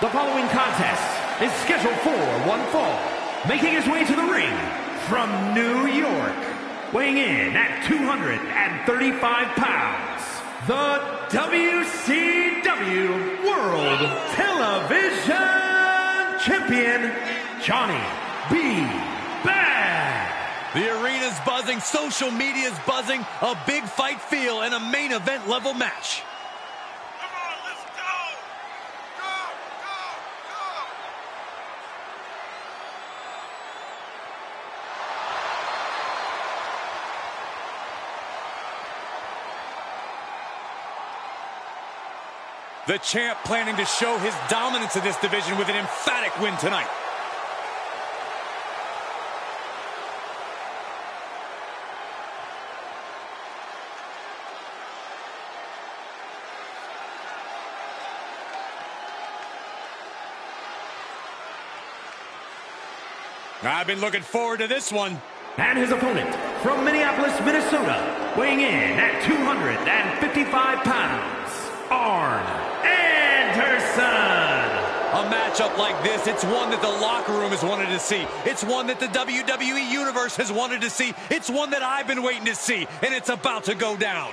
The following contest is scheduled for one fall. Making his way to the ring from New York, weighing in at 235 pounds, the WCW World Television Champion, Johnny B. Badd. The arena's buzzing, social media's buzzing, a big fight feel, and a main event level match. The champ planning to show his dominance in this division with an emphatic win tonight. I've been looking forward to this one. And his opponent from Minneapolis, Minnesota, weighing in at 255 pounds, matchup like this, it's one that the locker room has wanted to see. It's one that the WWE Universe has wanted to see. It's one that I've been waiting to see, and it's about to go down.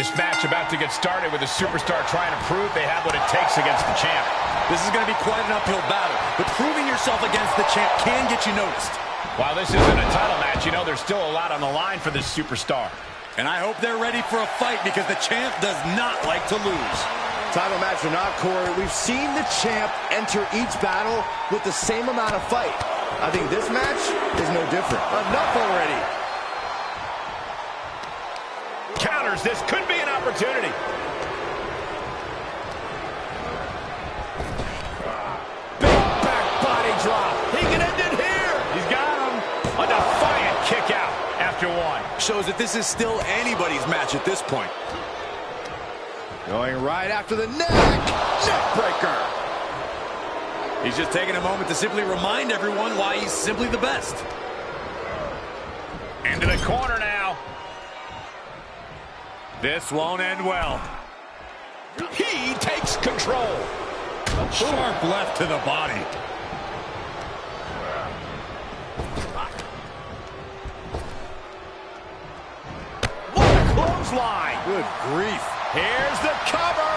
This match about to get started with a superstar trying to prove they have what it takes against the champ. This is going to be quite an uphill battle, but proving yourself against the champ can get you noticed. While this isn't a title match, you know there's still a lot on the line for this superstar. And I hope they're ready for a fight because the champ does not like to lose. Title match or not, Corey, we've seen the champ enter each battle with the same amount of fight. I think this match is no different. Enough already. Counters, this could be an opportunity. Big back body drop. He can end it here. He's got him. A defiant kick out after one. Shows that this is still anybody's match at this point. Going right after the neck. Neck breaker. He's just taking a moment to simply remind everyone why he's simply the best. Into the corner now. This won't end well. He takes control. Sharp left to the body. What a clothesline. Good grief. Here's the cover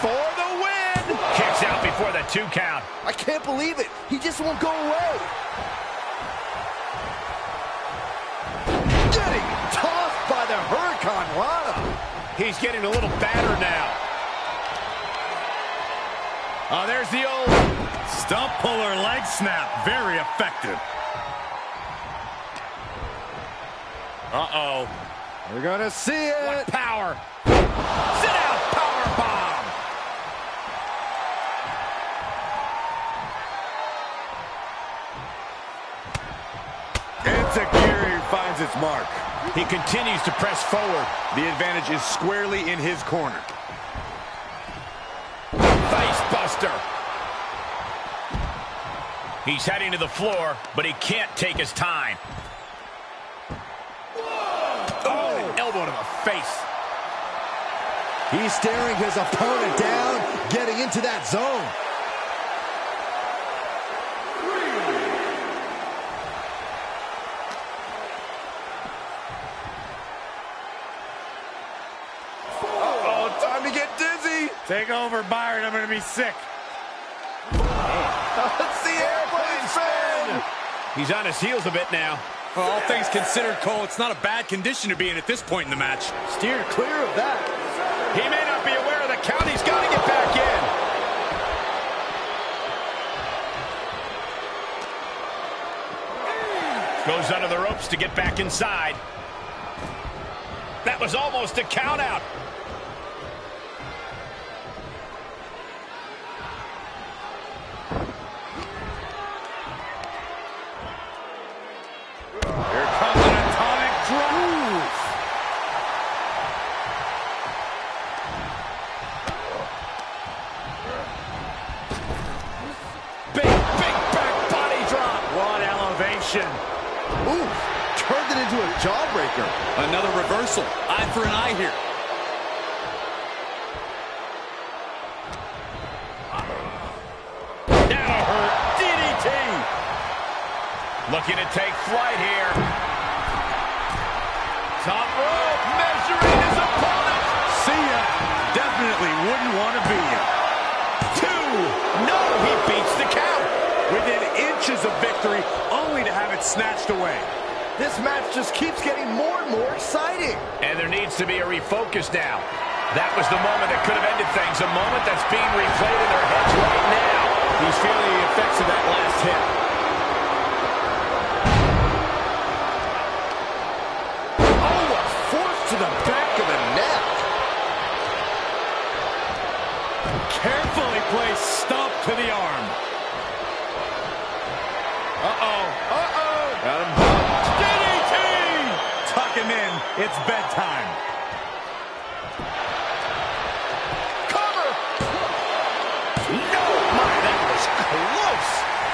for the win. Kicks out before the two count. I can't believe it. He just won't go away. Getting tossed by the Hurricane. He's getting a little battered now. Oh, there's the old Stump puller leg snap. Very effective. Uh-oh. We're going to see it. What power. Sit out power bomb. It's a gear finds its mark. He continues to press forward. The advantage is squarely in his corner. Face buster. He's heading to the floor, but he can't take his time. Oh, an elbow to the face. He's staring his opponent down, getting into that zone. Take over, Byron. I'm going to be sick. That's the airplane fan. He's on his heels a bit now. Well, all things considered, Cole, it's not a bad condition to be in at this point in the match. Steer clear of that. He may not be aware of the count. He's got to get back in. Goes under the ropes to get back inside. That was almost a count out. Elevation. Ooh, turned it into a jawbreaker. Another reversal. Eye for an eye here. That'll hurt. DDT. Looking to take flight here. Top rope, measuring his opponent. See ya. Definitely wouldn't want to be ya. Two. No, he beats the count. Within inches of victory, only to have it snatched away. This match just keeps getting more and more exciting. And there needs to be a refocus now. That was the moment that could have ended things. A moment that's being replayed in their heads right now. He's feeling the effects of that last hit. Oh, a force to the back of the neck. Carefully placed stomp to the arm. Uh-oh. Uh-oh. Got him. DDT! Tuck him in. It's bedtime. Cover. No, my, that was close.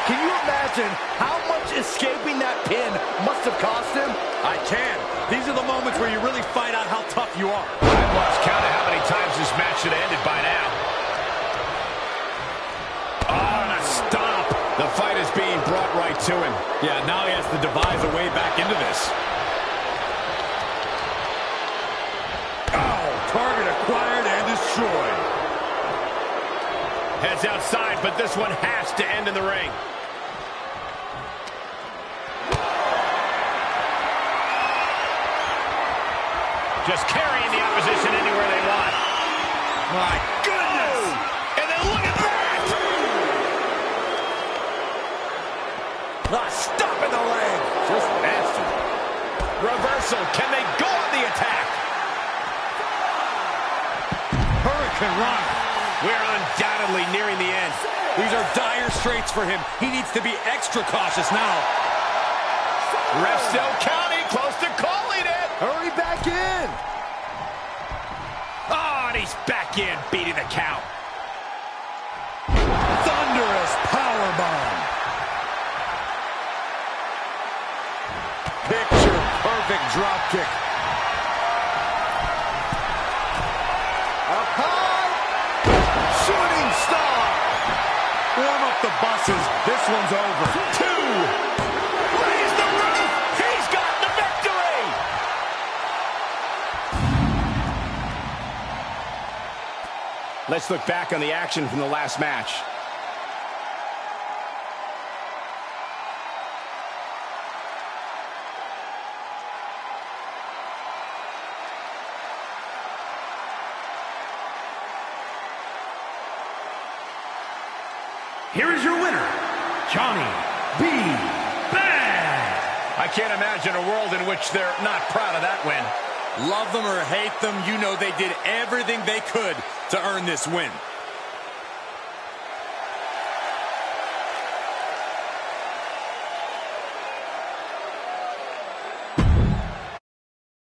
Can you imagine how much escaping that pin must have cost him? I can. These are the moments where you really find out how tough you are. I've lost count of how many times this match should have ended by now. The fight is being brought right to him. Yeah, now he has to devise a way back into this. Oh, target acquired and destroyed. Heads outside, but this one has to end in the ring. Just carrying the opposition anywhere they want. My goodness! And then look at that! Ah, stop in the leg. Just nasty. Reversal. Can they go on the attack? Run. We're undoubtedly nearing the end. These are dire straits for him. He needs to be extra cautious now. Ref still counting, close to calling it. Hurry back in. Oh, and he's back in, beating the count. Thunderous powerbomb. Picture perfect drop the buses. This one's over. Two. Raise the roof. He's got the victory. Let's look back on the action from the last match. Your winner, Johnny B. Badd. I can't imagine a world in which they're not proud of that win. Love them or hate them, you know they did everything they could to earn this win.